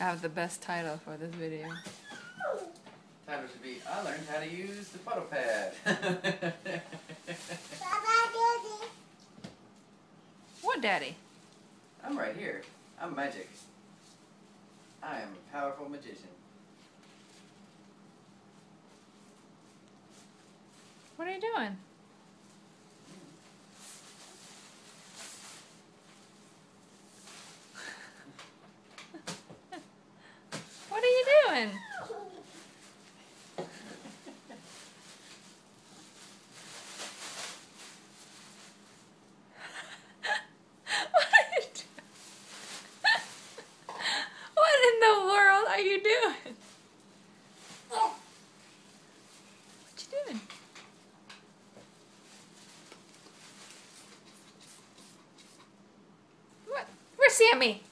I have the best title for this video. Title should be I learned how to use the photo pad. What, Daddy? I'm right here. I'm magic. I am a powerful magician. What are you doing? what are you doing? What are you doing? What in the world are you doing? What you doing? What? Where's Sammy?